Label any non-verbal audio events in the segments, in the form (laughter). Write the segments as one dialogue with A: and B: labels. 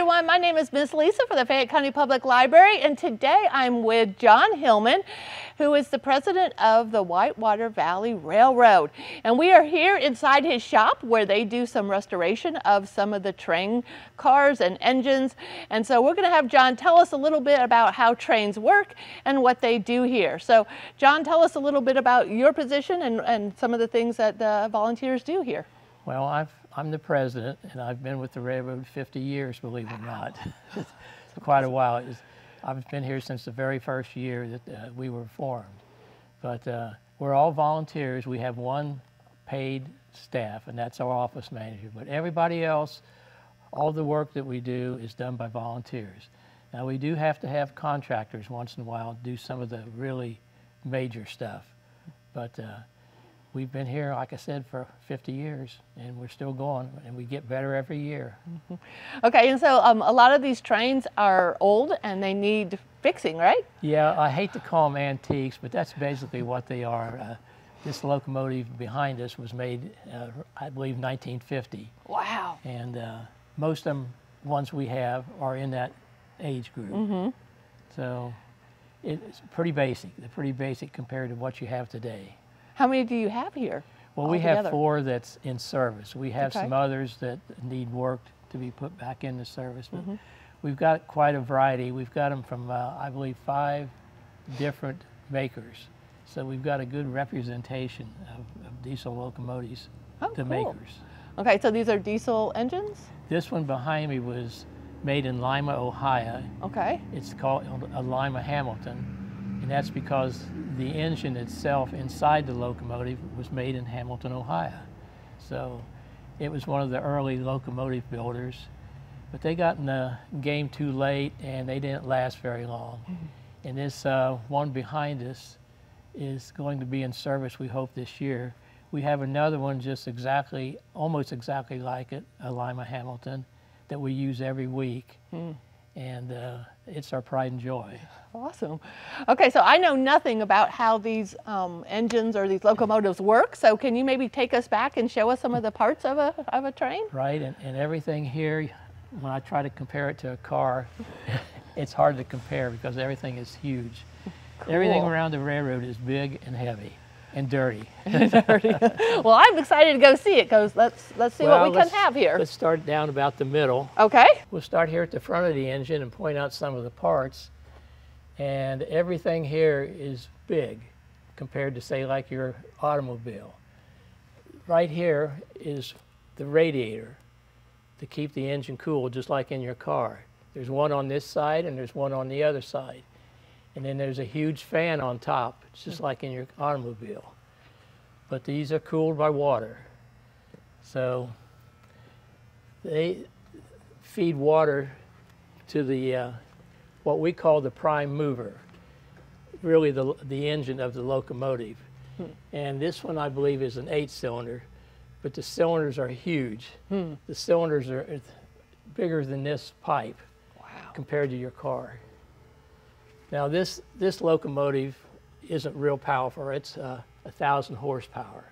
A: everyone. My name is Miss Lisa for the Fayette County Public Library, and today I'm with John Hillman, who is the president of the Whitewater Valley Railroad. And we are here inside his shop where they do some restoration of some of the train cars and engines. And so we're going to have John tell us a little bit about how trains work and what they do here. So, John, tell us a little bit about your position and, and some of the things that the volunteers do here.
B: Well, I've I'm the president, and I've been with the railroad 50 years, believe it or not. (laughs) it's quite a while. I've been here since the very first year that uh, we were formed. But uh, we're all volunteers. We have one paid staff, and that's our office manager. But everybody else, all the work that we do is done by volunteers. Now, we do have to have contractors once in a while do some of the really major stuff. But uh, we've been here, like I said, for 50 years, and we're still going, and we get better every year. Mm -hmm.
A: Okay, and so um, a lot of these trains are old and they need fixing, right?
B: Yeah, I hate to call them antiques, but that's basically what they are. Uh, this locomotive behind us was made, uh, I believe, 1950.
A: Wow.
B: And uh, most of them ones we have are in that age group. Mm -hmm. So it's pretty basic. They're pretty basic compared to what you have today.
A: How many do you have here?
B: Well, we have four that's in service. We have okay. some others that need work to be put back into service. But mm -hmm. We've got quite a variety. We've got them from, uh, I believe, five different makers. So we've got a good representation of, of diesel locomotives
A: oh,
B: to
A: cool.
B: makers.
A: Okay, so these are diesel engines?
B: This one behind me was made in Lima, Ohio.
A: Okay.
B: It's called a Lima Hamilton, and that's because the engine itself inside the locomotive was made in Hamilton, Ohio. So it was one of the early locomotive builders, but they got in the game too late and they didn't last very long. Mm -hmm. And this uh, one behind us is going to be in service, we hope, this year. We have another one just exactly, almost exactly like it, a Lima Hamilton, that we use every week. Mm and uh, it's our pride and joy.
A: Awesome. Okay, so I know nothing about how these um, engines or these locomotives work, so can you maybe take us back and show us some of the parts of a, of a train?
B: Right, and, and everything here, when I try to compare it to a car, (laughs) it's hard to compare because everything is huge. Cool. Everything around the railroad is big and heavy and dirty. (laughs)
A: dirty. (laughs) well, I'm excited to go see it because let's let's see well, what we can have here.
B: Let's start down about the middle.
A: Okay.
B: We'll start here at the front of the engine and point out some of the parts. And everything here is big compared to say like your automobile. Right here is the radiator to keep the engine cool just like in your car. There's one on this side and there's one on the other side. And then there's a huge fan on top, It's just like in your automobile. But these are cooled by water. So they feed water to the uh, what we call the prime mover, really the, the engine of the locomotive. Hmm. And this one, I believe, is an eight cylinder, but the cylinders are huge. Hmm. The cylinders are bigger than this pipe wow. compared to your car. Now this, this locomotive isn't real powerful. It's uh, a thousand horsepower,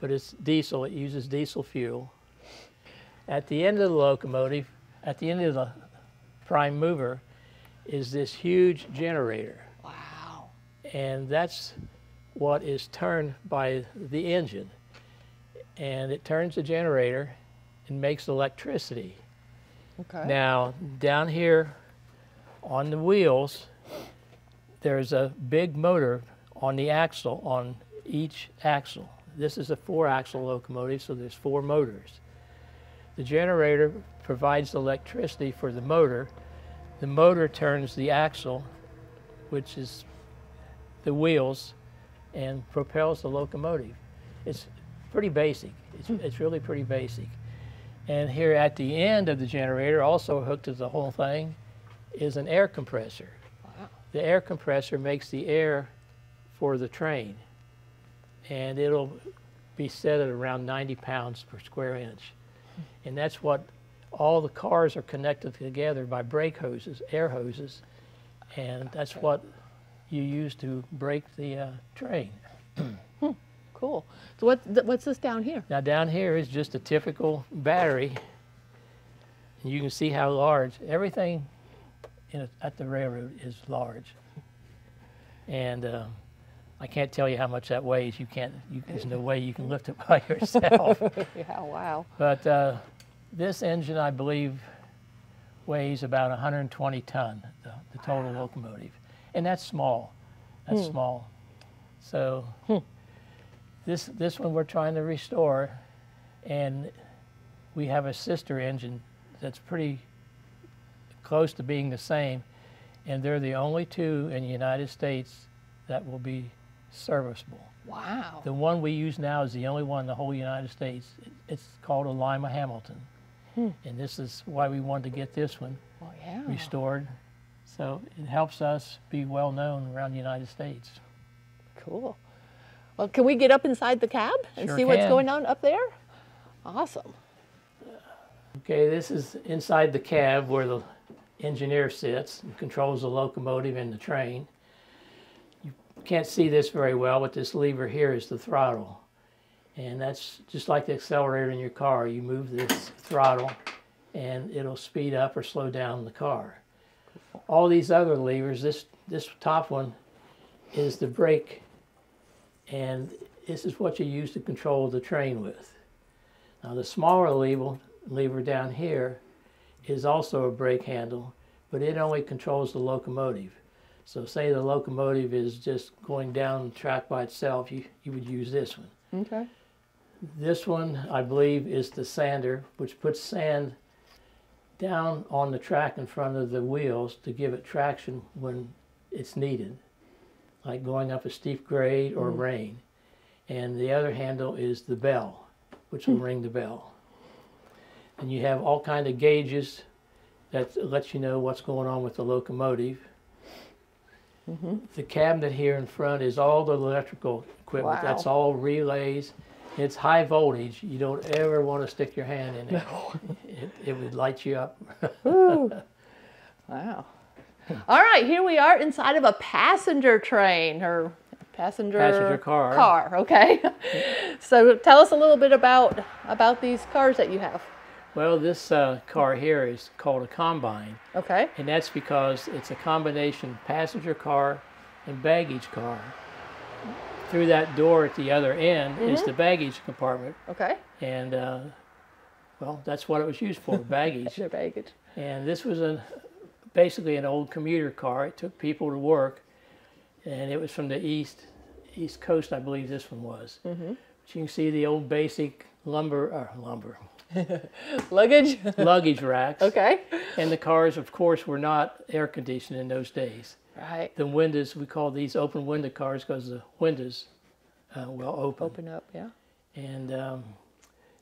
B: but it's diesel. It uses diesel fuel. At the end of the locomotive, at the end of the prime mover, is this huge generator.
A: Wow.
B: And that's what is turned by the engine. And it turns the generator and makes electricity.
A: Okay.
B: Now, down here on the wheels, there's a big motor on the axle, on each axle. This is a four-axle locomotive, so there's four motors. The generator provides electricity for the motor. The motor turns the axle, which is the wheels, and propels the locomotive. It's pretty basic. It's, hmm. it's really pretty basic. And here at the end of the generator, also hooked to the whole thing, is an air compressor. Wow. The air compressor makes the air for the train, and it'll be set at around 90 pounds per square inch. And that's what all the cars are connected together by brake hoses, air hoses, and that's what you use to brake the uh, train.
A: Hmm, cool. So what, what's this down here?
B: Now down here is just a typical battery And you can see how large everything in a, at the railroad is large. And um, I can't tell you how much that weighs. You can't. You, there's no way you can lift it (laughs) by yourself. (laughs)
A: yeah, wow.
B: but uh, this engine, I believe, weighs about 120 ton, the, the total locomotive, and that's small. That's small. So this this one we're trying to restore, and we have a sister engine that's pretty close to being the same, and they're the only two in the United States that will be serviceable.
A: Wow.
B: The one we use now is the only one in the whole United States. It's called a Lima Hamilton. Hmm. And this is why we wanted to get this one
A: Well, yeah.
B: restored. So it helps us be well known around the United States.
A: Cool. Well, can we get up inside the cab and
B: Sure
A: see what's going on up there? Awesome.
B: Okay, this is inside the cab where the engineer sits and controls the locomotive and the train. You can't see this very well, but this lever here is the throttle. And that's just like the accelerator in your car. You move this throttle and it'll speed up or slow down the car. All these other levers, this, this top one is the brake, and this is what you use to control the train with. Now the smaller lever, lever down here is also a brake handle, but it only controls the locomotive. So say the locomotive is just going down the track by itself, you, you would use this one.
A: Okay.
B: This one, I believe, is the sander, which puts sand down on the track in front of the wheels to give it traction when it's needed, like going up a steep grade or mm. rain. And the other handle is the bell, which will hmm. ring the bell. And you have all kind of gauges that lets you know what's going on with the locomotive. Mm-hmm. The cabinet here in front is all the electrical equipment. That's all relays. It's high voltage. You don't ever want to stick your hand in there. (laughs) It, it would light you up. (laughs)
A: Wow. All right, here we are inside of a passenger train or passenger
B: Passenger car.
A: Car, okay. (laughs) so tell us a little bit about about these cars that you have.
B: Well, this uh, car here is called a combine,
A: Okay.
B: and that's because it's a combination passenger car and baggage car. Through that door at the other end is the baggage compartment,
A: Okay.
B: and uh, well, that's what it was used for, baggage. (laughs)
A: Their baggage.
B: And this was a basically an old commuter car. It took people to work, and it was from the east east coast, I believe this one was. Mm-hmm. You can see the old basic lumber or lumber (laughs)
A: Luggage.
B: luggage racks.
A: okay.
B: And the cars, of course, were not air conditioned in those days.
A: Right.
B: The windows, we call these open window cars because the windows uh, well open.
A: Open up, yeah.
B: And um,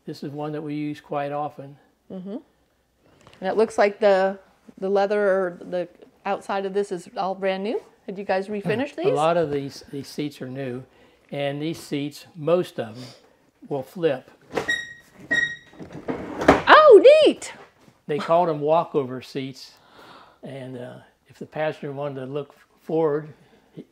B: this is one that we use quite often. Mm-hmm.
A: And it looks like the the leather or the outside of this is all brand new. Did you guys refinish these?
B: A lot of these these seats are new, and these seats, most of them, will flip.
A: Oh, neat.
B: They called them walkover seats, and uh, if the passenger wanted to look forward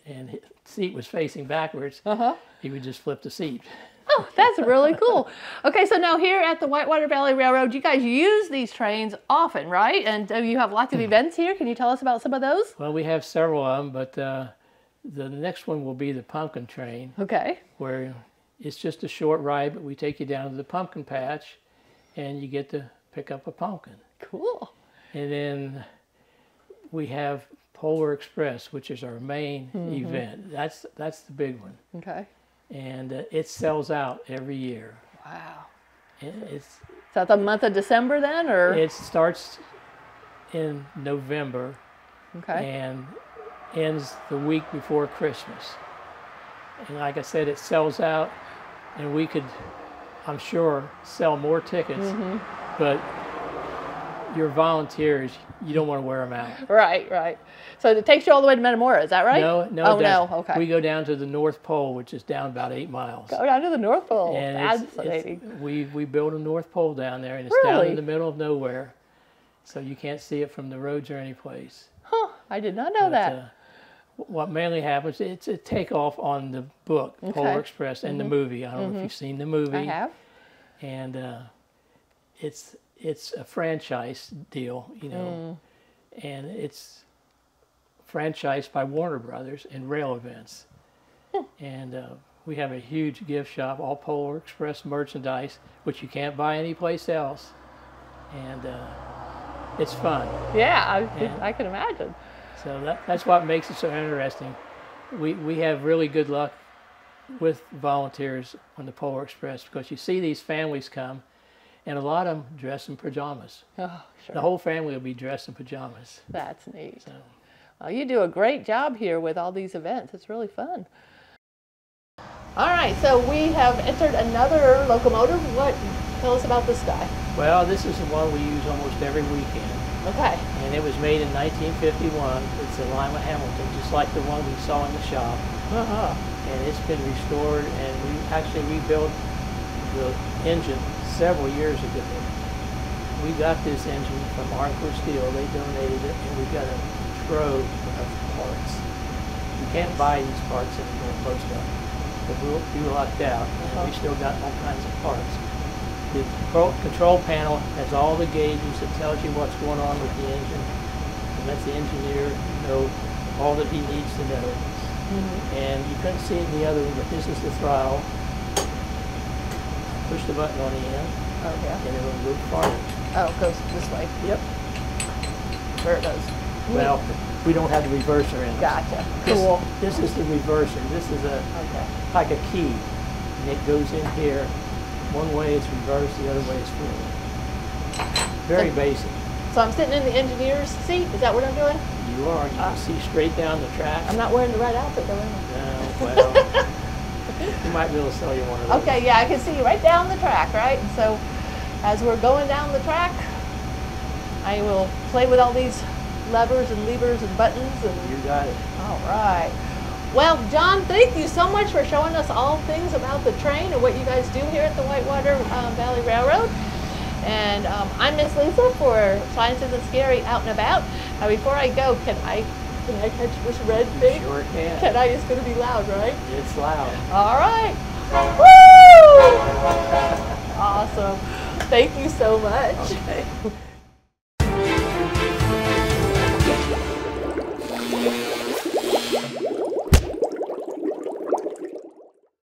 B: and his seat was facing backwards,
A: Uh-huh.
B: he would just flip the seat.
A: Oh, that's really cool. Okay, so now here at the Whitewater Valley Railroad, you guys use these trains often, right? And uh, you have lots of (clears throat) events here. Can you tell us about some of those?
B: Well, we have several of them, but uh, the next one will be the pumpkin train,
A: Okay.
B: where it's just a short ride, but we take you down to the pumpkin patch, and you get to pick up a pumpkin.
A: Cool.
B: And then we have Polar Express, which is our main event. That's that's the big one,
A: Okay.
B: and uh, it sells out every year.
A: Wow.
B: It, it's
A: Is that the month of December then, or?
B: it starts in November
A: okay.
B: and ends the week before Christmas. And like I said, it sells out, and we could, I'm sure, sell more tickets, but you're volunteers. You don't want to wear them out.
A: Right, right. So it takes you all the way to Metamora, is that right?
B: No, no,
A: Oh no. Okay.
B: We go down to the North Pole, which is down about eight miles.
A: Go down to the North Pole.
B: and it's- it's- we we built a North Pole down there, and it's down in the middle of nowhere, so you can't see it from the roads or any place.
A: Huh. I did not know
B: But,
A: that.
B: uh, what mainly happens, it's a takeoff on the book
A: Okay.
B: Polar Express and the movie. I don't know if you've seen the movie.
A: I have.
B: And uh, it's it's a franchise deal, you know, and it's franchised by Warner Brothers and Rail Events. and uh, we have a huge gift shop, all Polar Express merchandise, which you can't buy anyplace else. And uh, it's fun.
A: Yeah, I,
B: Yeah.
A: I can imagine.
B: So that, that's what makes it so interesting. We, we have really good luck with volunteers on the Polar Express because you see these families come, and a lot of them dress in pajamas.
A: Oh, sure.
B: The whole family will be dressed in pajamas.
A: That's neat.
B: So
A: Well, you do a great job here with all these events. It's really fun. All right, so we have entered another locomotive. What? Tell us about this guy.
B: Well, this is the one we use almost every weekend,
A: Okay.
B: and it was made in 1951. It's a Lima Hamilton, just like the one we saw in the shop,
A: Uh-huh.
B: and it's been restored, and we actually rebuilt the engine several years ago. We got this engine from Encore Steel. They donated it, and we got a trove of parts. You can't buy these parts anymore, of them. But we we lucked out, and we
A: Uh-huh.
B: still got all kinds of parts. The control, panel has all the gauges that tells you what's going on with the engine, and lets the engineer know all that he needs to know.
A: Mm-hmm.
B: And you couldn't see it in the other one, but this is the throttle. Push the button on the end,
A: Oh, yeah.
B: and it'll move farther.
A: Oh, it goes this way.
B: Yep.
A: There it goes.
B: Well, we don't have the reverser in. it.
A: Gotcha.
B: This-
A: Cool.
B: This is the reverser. This is a
A: Okay.
B: like a key, and it goes in here. One way it's reverse, the other way it's forward. Very
A: So-
B: basic.
A: So I'm sitting in the engineer's seat. Is that what I'm doing?
B: You are. You
A: Ah.
B: can see straight down the track.
A: I'm not wearing the right outfit, though, am I?
B: No, well, we might be able to sell you one of those.
A: Okay, yeah, I can see you right down the track, right? And so as we're going down the track, I will play with all these levers and levers and buttons and
B: You got it.
A: all right. Well, John, thank you so much for showing us all things about the train and what you guys do here at the Whitewater um, Valley Railroad. And um, I'm Miss Lisa for Science Isn't Scary Out and About. Now, before I go, can I can I catch this red
B: You
A: thing?
B: sure can.
A: Can I? It's going to be loud, right?
B: It's loud.
A: All right. Woo! Awesome. Thank you so much.
B: Okay. (laughs)